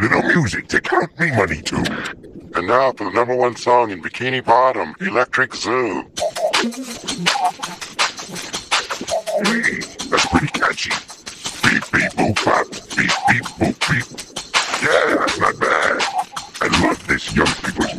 little music to count me money to. And now for the number one song in Bikini Bottom, Electric Zoo. Hey, that's pretty catchy. Beep, beep, boop, bop. Beep, beep, boop, beep. Yeah, that's not bad. I love this young people